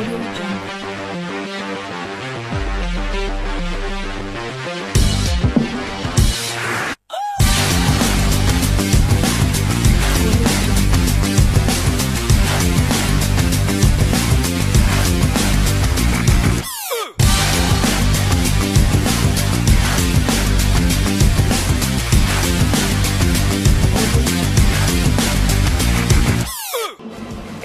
Audio Jungle.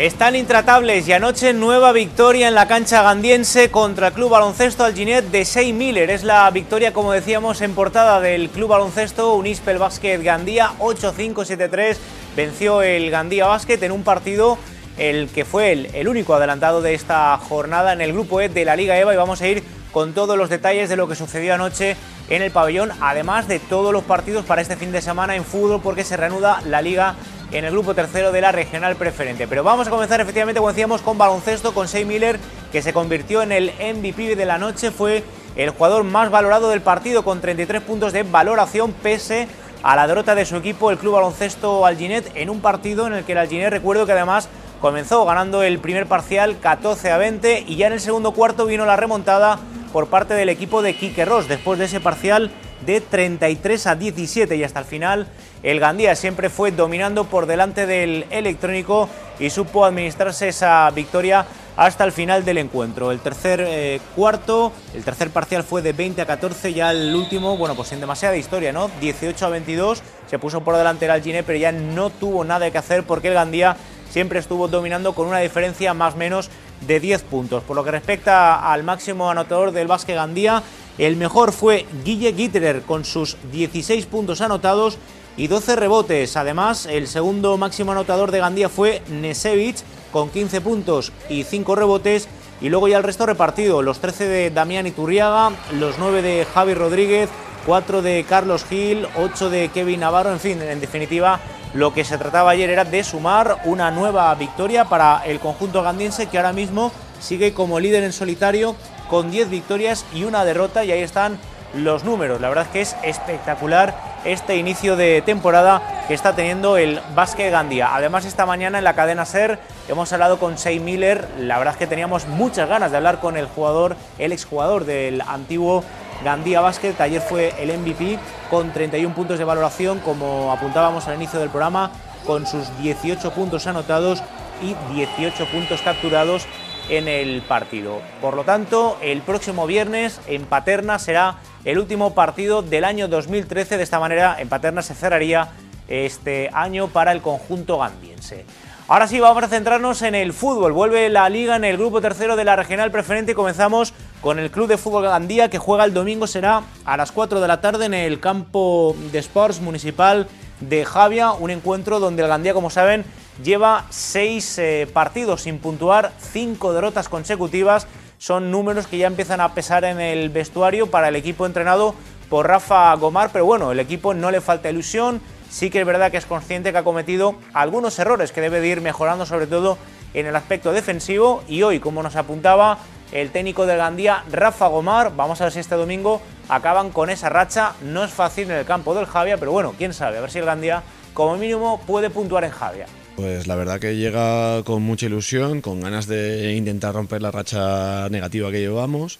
Están intratables y anoche nueva victoria en la cancha gandiense contra el Club Baloncesto Alginet de 6 Miller. Es la victoria, como decíamos, en portada del Club Baloncesto Unispel Basket Gandía 8-5-7-3. Venció el Gandía Basket en un partido el que fue el, el, único adelantado de esta jornada en el grupo E de la Liga EVA y vamos a ir con todos los detalles de lo que sucedió anoche en el pabellón, además de todos los partidos para este fin de semana en fútbol porque se reanuda la Liga en el grupo tercero de la regional preferente. Pero vamos a comenzar efectivamente, como decíamos, con baloncesto, con Shea Miller, que se convirtió en el MVP de la noche, fue el jugador más valorado del partido con 33 puntos de valoración pese a la derrota de su equipo, el club baloncesto Alginet, en un partido en el que el Alginet, recuerdo que además comenzó ganando el primer parcial 14 a 20 y ya en el segundo cuarto vino la remontada por parte del equipo de Quique Ross después de ese parcial de 33 a 17 y hasta el final el Gandía siempre fue dominando por delante del electrónico y supo administrarse esa victoria hasta el final del encuentro. El tercer eh, cuarto, el tercer parcial fue de 20 a 14, ya el último, bueno, pues sin demasiada historia, ¿no? 18 a 22, se puso por delante el Alginé, pero ya no tuvo nada que hacer porque el Gandía siempre estuvo dominando con una diferencia más o menos de 10 puntos. Por lo que respecta al máximo anotador del Basque Gandía, el mejor fue Guille Gitterer con sus 16 puntos anotados y 12 rebotes. Además, el segundo máximo anotador de Gandía fue Nesevich con 15 puntos y 5 rebotes. Y luego ya el resto repartido, los 13 de Damián Iturriaga, los 9 de Javi Rodríguez, 4 de Carlos Gil, 8 de Kevin Navarro, en fin, en definitiva, lo que se trataba ayer era de sumar una nueva victoria para el conjunto gandiense que ahora mismo sigue como líder en solitario con 10 victorias y una derrota y ahí están los números. La verdad es que es espectacular este inicio de temporada que está teniendo el Basque Gandía. Además, esta mañana en la cadena SER hemos hablado con Shea Miller. La verdad es que teníamos muchas ganas de hablar con el jugador, el exjugador del antiguo Gandía Basket. Ayer fue el MVP con 31 puntos de valoración, como apuntábamos al inicio del programa, con sus 18 puntos anotados y 18 puntos capturados en el partido. Por lo tanto, el próximo viernes en Paterna será el último partido del año 2013. De esta manera, en Paterna se cerraría este año para el conjunto gandiense. Ahora sí, vamos a centrarnos en el fútbol. Vuelve la liga en el grupo tercero de la regional preferente y comenzamos con el Club de Fútbol Gandía que juega el domingo, será a las 4 de la tarde en el campo de Sports Municipal de Javia, un encuentro donde el Gandía, como saben, lleva seis eh, partidos sin puntuar, cinco derrotas consecutivas. Son números que ya empiezan a pesar en el vestuario para el equipo entrenado por Rafa Gomar, pero bueno, el equipo no le falta ilusión. Sí que es verdad que es consciente que ha cometido algunos errores que debe de ir mejorando, sobre todo en el aspecto defensivo. Y hoy, como nos apuntaba el técnico del Gandía, Rafa Gomar, vamos a ver si este domingo acaban con esa racha. No es fácil en el campo del Javia, pero bueno, quién sabe, a ver si el Gandía como mínimo puede puntuar en Javia. Pues la verdad que llega con mucha ilusión, con ganas de intentar romper la racha negativa que llevamos,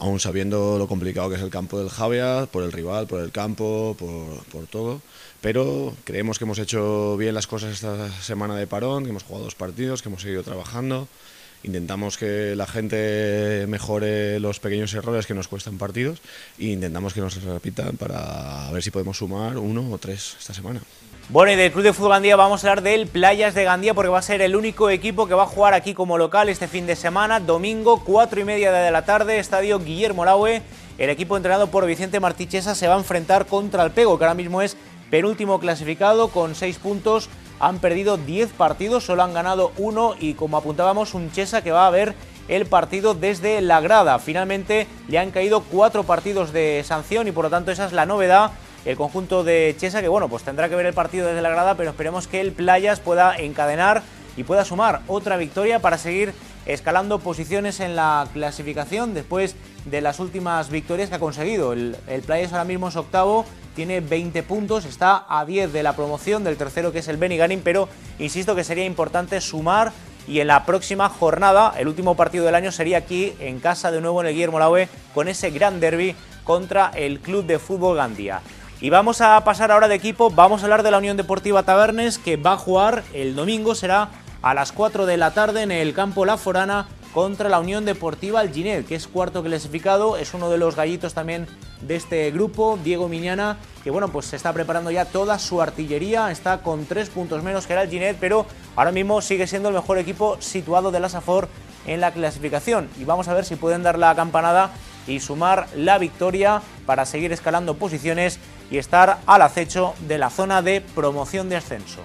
aún sabiendo lo complicado que es el campo del Javia, por el rival, por el campo, por, todo. Pero creemos que hemos hecho bien las cosas esta semana de parón, que hemos jugado dos partidos, que hemos seguido trabajando. Intentamos que la gente mejore los pequeños errores que nos cuestan partidos e intentamos que no se repitan para ver si podemos sumar uno o tres esta semana. Bueno, y del Club de Fútbol Gandía vamos a hablar del Playas de Gandía porque va a ser el único equipo que va a jugar aquí como local este fin de semana, domingo, cuatro y media de la tarde, estadio Guillermo Laue. El equipo entrenado por Vicente Martichesa se va a enfrentar contra el Pego, que ahora mismo es penúltimo clasificado con seis puntos. Han perdido 10 partidos, solo han ganado uno y como apuntábamos, un Chesa que va a ver el partido desde la grada. Finalmente le han caído cuatro partidos de sanción y por lo tanto esa es la novedad el conjunto de Chesa, que bueno, pues tendrá que ver el partido desde la grada, pero esperemos que el Playas pueda encadenar y pueda sumar otra victoria para seguir escalando posiciones en la clasificación después de las últimas victorias que ha conseguido. El, Playas ahora mismo es octavo, tiene 20 puntos, está a 10 de la promoción del tercero que es el Beniganin, pero insisto que sería importante sumar y en la próxima jornada, el último partido del año sería aquí en casa de nuevo en el Guillermo Laue con ese gran derby contra el Club de Fútbol Gandía. Y vamos a pasar ahora de equipo, vamos a hablar de la Unión Deportiva Tabernes que va a jugar el domingo, será a las 4 de la tarde en el campo La Forana contra la Unión Deportiva Alginet, que es cuarto clasificado, es uno de los gallitos también de este grupo, Diego Miñana, que bueno, pues se está preparando ya toda su artillería, está con tres puntos menos que el Alginet, pero ahora mismo sigue siendo el mejor equipo situado de la Safor en la clasificación. Y vamos a ver si pueden dar la campanada y sumar la victoria para seguir escalando posiciones y estar al acecho de la zona de promoción de ascenso.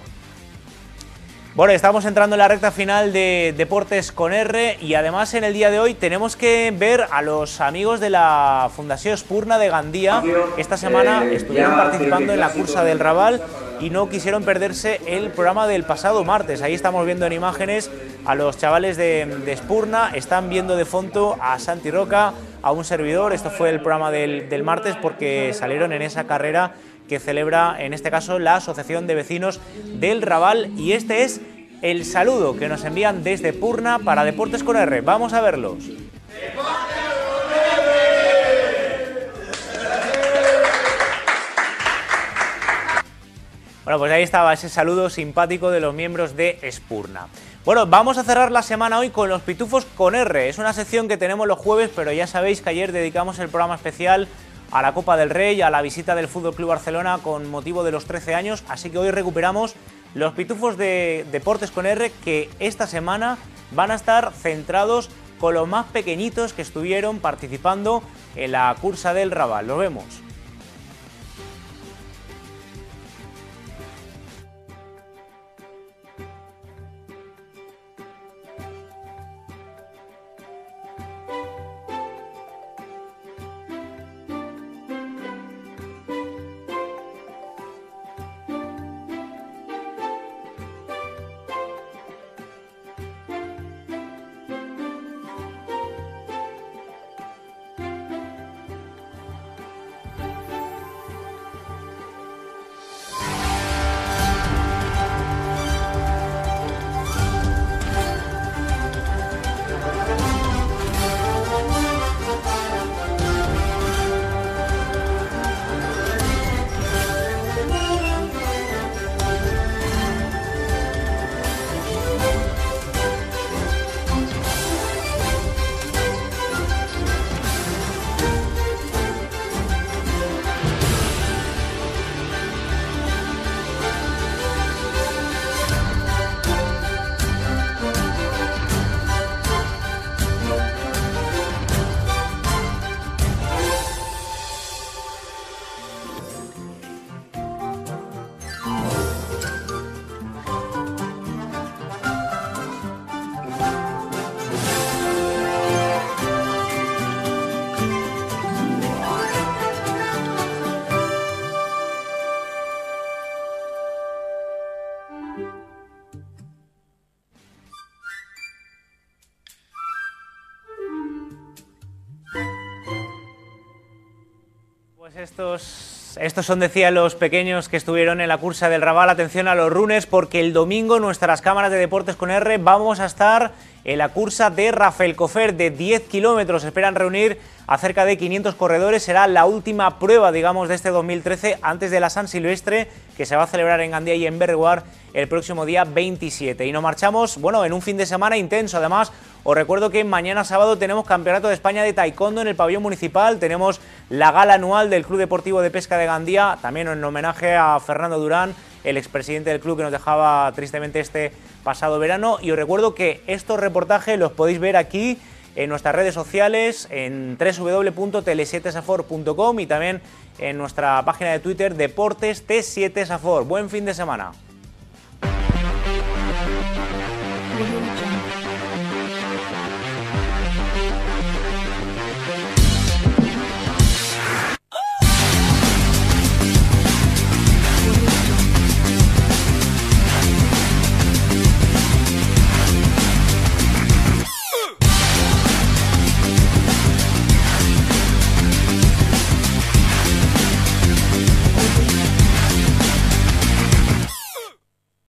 Bueno, estamos entrando en la recta final de Deportes con R y además en el día de hoy tenemos que ver a los amigos de la Fundación Spurna de Gandía. Esta semana estuvieron participando en la cursa del Raval y no quisieron perderse el programa del pasado martes. Ahí estamos viendo en imágenes a los chavales de, de Spurna, están viendo de fondo a Santi Roca, a un servidor. Esto fue el programa del, del martes porque salieron en esa carrera que celebra en este caso la Asociación de Vecinos del Raval y este es el saludo que nos envían desde Purna para Deportes con R. Vamos a verlos. Bueno, pues ahí estaba ese saludo simpático de los miembros de Spurna. Bueno, vamos a cerrar la semana hoy con los pitufos con R. Es una sección que tenemos los jueves, pero ya sabéis que ayer dedicamos el programa especial a la Copa del Rey, a la visita del Fútbol Club Barcelona con motivo de los 13 años, así que hoy recuperamos los pitufos de Deportes con R que esta semana van a estar centrados con los más pequeñitos que estuvieron participando en la cursa del Raval. Lo vemos. Estos, estos son, decía, los pequeños que estuvieron en la cursa del Raval. Atención a los runes, porque el domingo nuestras cámaras de deportes con R vamos a estar en la cursa de Rafael Cofer de 10 kilómetros. Esperan reunir a cerca de 500 corredores. Será la última prueba, digamos, de este 2013 antes de la San Silvestre, que se va a celebrar en Gandía y en Berguar el próximo día 27. Y nos marchamos, bueno, en un fin de semana intenso. Además, os recuerdo que mañana sábado tenemos Campeonato de España de Taekwondo en el pabellón municipal. Tenemos la gala anual del Club Deportivo de Pesca de Gandía, también en homenaje a Fernando Durán, el expresidente del club que nos dejaba tristemente este pasado verano. Y os recuerdo que estos reportajes los podéis ver aquí en nuestras redes sociales, en www.tele7safor.com y también en nuestra página de Twitter Deportes T7 Safor. Buen fin de semana.